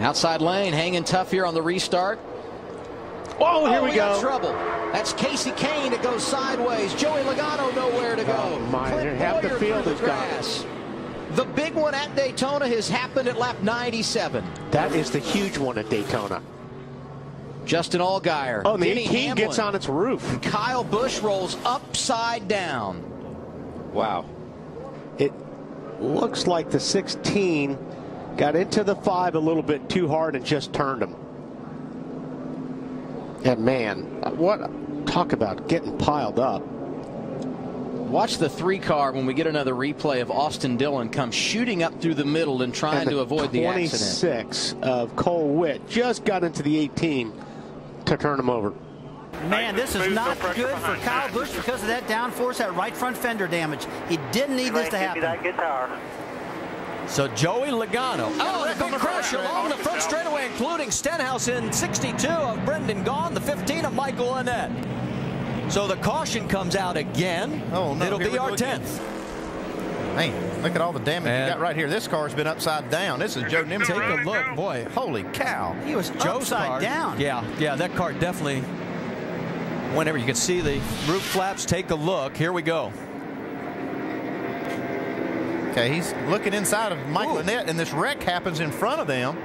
Outside lane, hanging tough here on the restart. Oh, here oh, we, we go. trouble. That's Kasey Kahne that goes sideways. Joey Logano nowhere to go. Oh, my. Clint Half the field through is the gone. The big one at Daytona has happened at lap 97. That is the huge one at Daytona. Justin Allgaier. Oh, the Denny 18 Hamlin, gets on its roof. Kyle Busch rolls upside down. Wow. It looks like the 16 got into the 5 a little bit too hard and just turned him. And man, what talk about getting piled up. Watch the three car when we get another replay of Austin Dillon come shooting up through the middle and trying And to avoid the accident. 26 of Cole Whitt just got into the 18 to turn him over. Man, this is not good for Kyle Busch because of that downforce, that right front fender damage. He didn't need this to happen. So Joey Logano. Oh, the big crash along the front straightaway, including Stenhouse in 62 of Brendan Gaughan, the 15 of Michael Annett. So the caution comes out again. Oh, no, It'll here be our 10th. Man, look at all the damage And- you got right here. This car's been upside down. This is Joe Nimitz. Take a look, boy. Holy cow. He was Joe's upside car. down. Yeah, yeah, that car definitely. Whenever you can see the roof flaps, take a look. Here we go. Okay, he's looking inside of Michael Annett, and this wreck happens in front of them.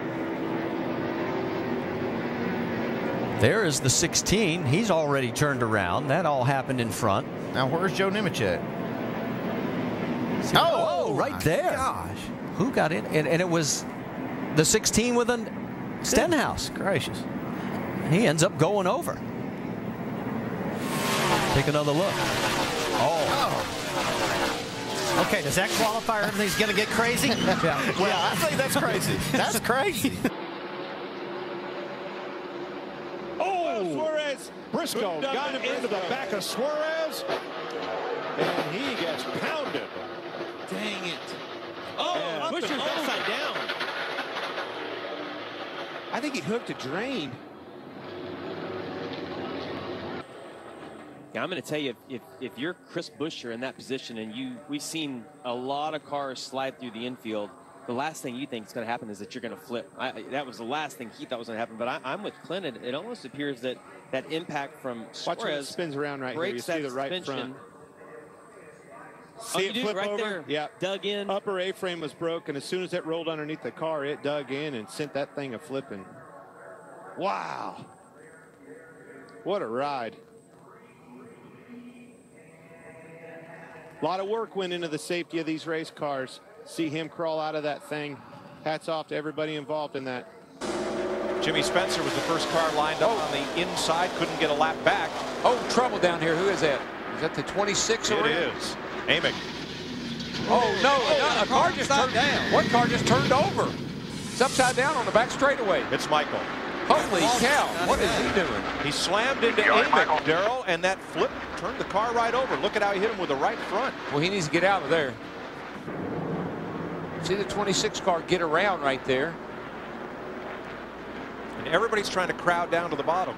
There is the 16. He's already turned around. That all happened in front. Now, where's Joe Nimitz at? Oh, oh, Oh, right there. Gosh. Who got in? And, and it was the 16 with a Stenhouse. Gracious. He ends up going over. Take another look. Oh, oh. Okay, does that qualify or everything's going to get crazy? yeah. Well, I think that's crazy. That's crazy. Oh, Suarez. Briscoe got him into the back of Suarez. And he gets pounded. Dang it. Oh, Buescher's upside down. I think he hooked a drain. Yeah, I'm going to tell you, if, if, if you're Chris Buescher in that position and you, we've seen a lot of cars slide through the infield, the last thing you think is going to happen is that you're going to flip. I, that was the last thing he thought was going to happen. But I, I'm with Clint. It, it almost appears that that impact from Suarez spins around right here. You see the right front. Oh, See you it flip right over? there. Yeah. Dug in. Upper A-frame was broken. And as soon as it rolled underneath the car, it dug in and sent that thing a flipping. Wow. What a ride. A lot of work went into the safety of these race cars. See him crawl out of that thing. Hats off to everybody involved in that. Jimmy Spencer was the first car lined up on the inside. Couldn't get a lap back. Oh, trouble down here. Who is that? Is that the 26 It already? is. Amick. Oh, no. no, a car just turned down. One car just turned over. It's upside down on the back straightaway. It's Michael. Holy cow. What is he doing? He slammed into Amick, Daryl, and that flip turned the car right over. Look at how he hit him with the right front. Well, he needs to get out of there. See the 26 car get around right there. And everybody's trying to crowd down to the bottom.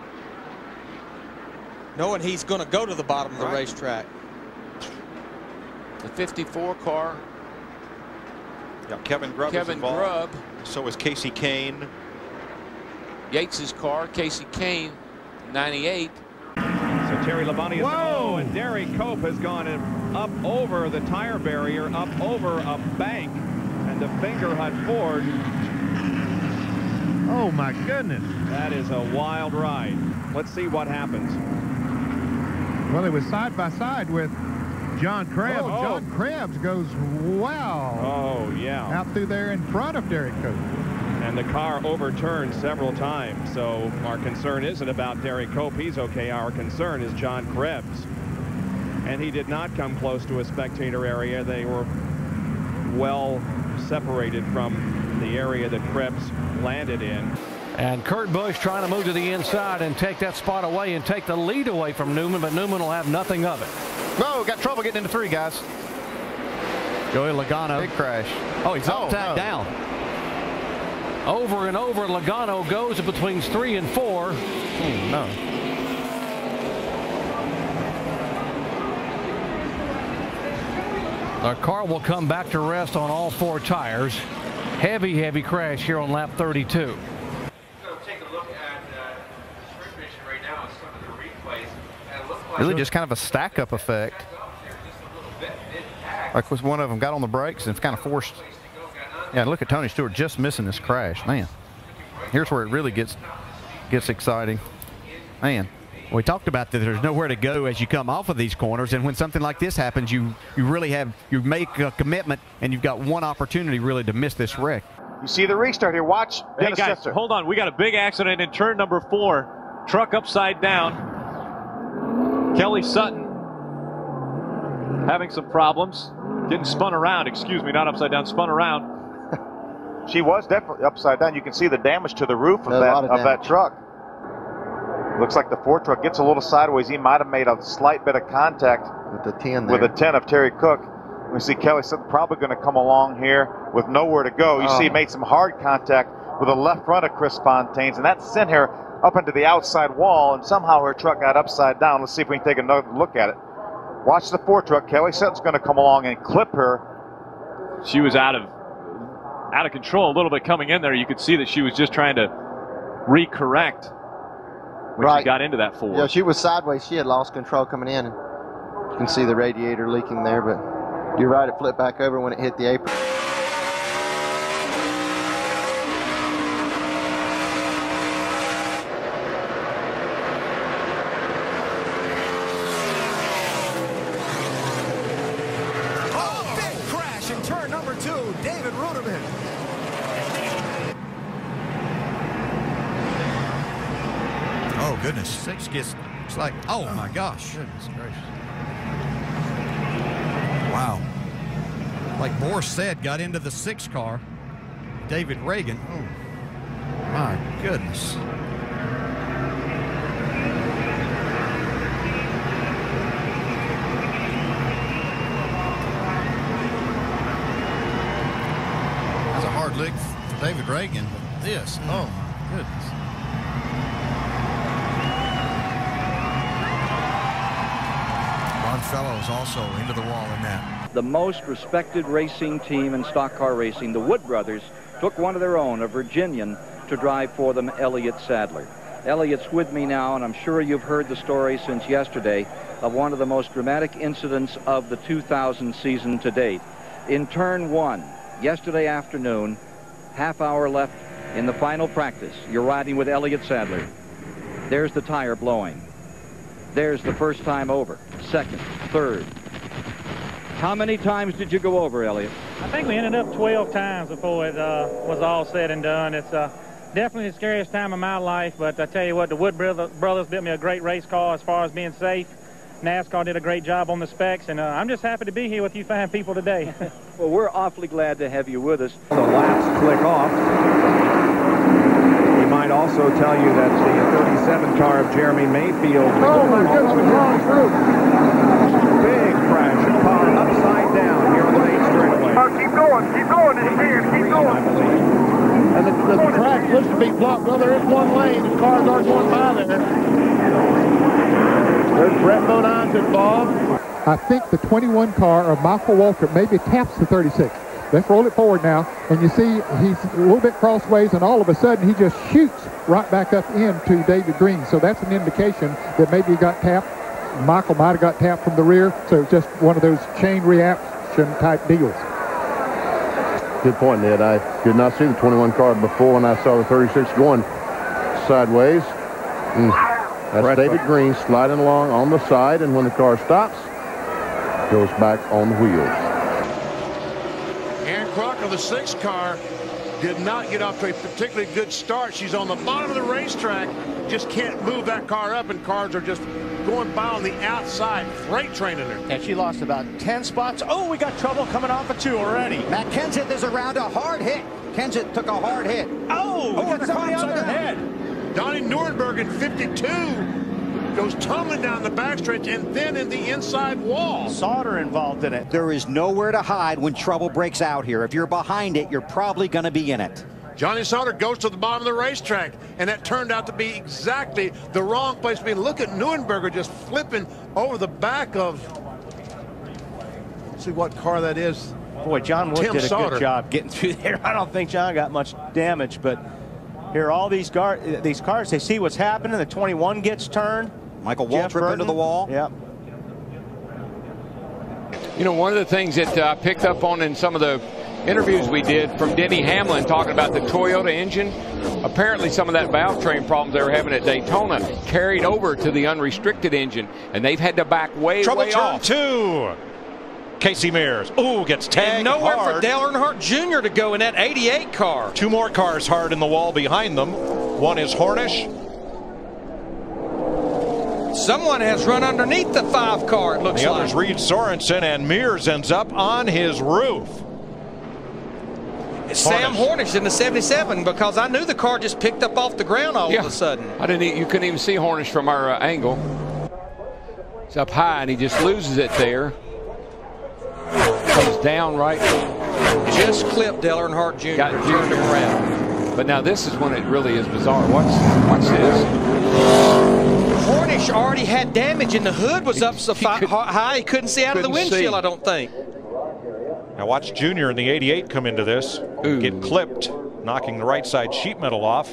Knowing he's going to go to the bottom of the Right. racetrack. The 54 car, Yeah, Kevin Grubb is Kevin involved. Grubb. So is Kasey Kahne. Yates's car, Kasey Kahne, 98. So Terry Labonte is Whoa! and Derek Cope has gone up over the tire barrier, up over a bank, and the Fingerhut Ford. Oh my goodness. That is a wild ride. Let's see what happens. Well, it was side by side with John Krebs. Oh. oh. John Krebs goes wow Oh, yeah. out through there in front of Derek Cope. And the car overturned several times. So our concern isn't about Derek Cope. He's okay. Our concern is John Krebs. And he did not come close to a spectator area. They were well separated from the area that Krebs landed in. And Kurt Busch trying to move to the inside and take that spot away and take the lead away from Newman, but Newman will have nothing of it. Whoa, got trouble getting into three, guys. Joey Logano. Big crash. Oh, he's Oh, upside no. down. Over and over, Logano goes between three and four. Hmm, no. The car will come back to rest on all four tires. heavy, heavy crash here on lap 32. Really just kind of a stack up effect. Like one of them got on the brakes and it's kind of forced. Yeah, look at Tony Stewart just missing this crash. Man, here's where it really gets gets exciting. Man. We talked about that there's nowhere to go as you come off of these corners, and when something like this happens, you you really have you make a commitment, and you've got one opportunity really to miss this wreck. You see the restart here. Watch. Hey guys, hold on. We got a big accident in turn number four. Truck upside down. Kelly Sutton having some problems. Getting spun around. Excuse me, not upside down. Spun around. She was definitely upside down. You can see the damage to the roof of that of, of that truck. Looks like the Ford truck gets a little sideways. He might have made a slight bit of contact with the 10 there. with the 10 of Terry Cook. We see Kelly Sutton probably going to come along here with nowhere to go. You oh. see, he oh. made some hard contact with the left front of Chris Fontaine's, and that sent her up into the outside wall, and somehow her truck got upside down. Let's see if we can take another look at it. Watch the Ford truck. Kelly Sutton's going to come along and clip her. She was out of out of control a little bit coming in there. You could see that she was just trying to recorrect when right. she got into that Ford. Yeah, she was sideways. She had lost control coming in. You can see the radiator leaking there, but you're right. It flipped back over when it hit the apron. Six gets, it's like, oh, oh my gosh. Goodness gracious. Wow. Like Boris said, got into the six car. David Ragan. Oh, my goodness. That's a hard lick for David Ragan, but this, oh my goodness. Fellows also into the wall in that. The most respected racing team in stock car racing, the Wood brothers, took one of their own, a Virginian, to drive for them, Elliott Sadler. Elliott's with me now, and I'm sure you've heard the story since yesterday of one of the most dramatic incidents of the 2000 season to date. In turn one, yesterday afternoon, half hour left in the final practice. You're riding with Elliott Sadler. There's the tire blowing. There's the first time over, second, third. How many times did you go over, Elliott? I think we ended up 12 times before it uh, was all said and done. It's uh, definitely the scariest time of my life, but I tell you what, the Wood brothers built me a great race car as far as being safe. NASCAR did a great job on the specs, and uh, I'm just happy to be here with you fine people today. well, we're awfully glad to have you with us. The last click off might also tell you that the 37 car of Jeremy Mayfield. Oh my goodness, wrong through. Big crash, car upside down here on the main straightaway. Oh, keep going, keep going, it's here, keep going. And the, the track looks to be blocked. Well, there is one lane, the cars are going by there. There's Brett Bodine's involved. I think the 21 car of Michael Waltrip maybe taps the 36. Let's roll it forward now. And you see he's a little bit crossways, and all of a sudden he just shoots right back up into David Green. So that's an indication that maybe he got tapped. Michael might have got tapped from the rear. So it's just one of those chain reaction type deals. Good point, Ned. I did not see the 21 car before when I saw the 36 going sideways. Mm. That's David Green sliding along on the side, and when the car stops, goes back on the wheels of the six car did not get off to a particularly good start. She's on the bottom of the racetrack, just can't move that car up, and cars are just going by on the outside, freight training her. And she lost about 10 spots. Oh, we got trouble coming off of two already. Matt Kenseth is around a hard hit. Kenseth took a hard hit. Oh, we oh, got somebody on the head. Donnie Neuenberger in 52 goes tumbling down the backstretch and then in the inside wall. Sauter involved in it. There is nowhere to hide when trouble breaks out here. If you're behind it, you're probably going to be in it. Johnny Sauter goes to the bottom of the racetrack, and that turned out to be exactly the wrong place to be. Look at Neuenberger just flipping over the back of. See what car that is. Boy, John Wood Tim did a Sauter. good job getting through there. I don't think John got much damage, but here all these these cars, they see what's happening. The 21 gets turned. Michael Jeff Waltrip into the wall. Yep. You know, one of the things that uh, I picked up on in some of the interviews we did from Denny Hamlin talking about the Toyota engine, apparently some of that valve train problems they were having at Daytona carried over to the unrestricted engine, and they've had to back way, Trouble way turn off. two. Casey Mears. Ooh, gets tagged And nowhere hard. for Dale Earnhardt Jr. to go in that 88 car. Two more cars hard in the wall behind them. One is Hornish. Someone has run underneath the five car, it looks the like. other's Reed Sorenson, and Mears ends up on his roof. Sam Hornish in the 77 because I knew the car just picked up off the ground all Yeah. of a sudden. I didn't. e- You couldn't even see Hornish from our uh, angle. It's up high, and he just loses it there. Comes down right. Just clipped Dale Earnhardt Jr. Got turned him around. But now this is when it really is bizarre. Watch, watch this. Hornish already had damage and the hood was up so fi- high he couldn't see out of the windshield, see. I don't think. Now watch Junior in the 88 come into this, get clipped, knocking the right side sheet metal off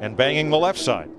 and banging the left side.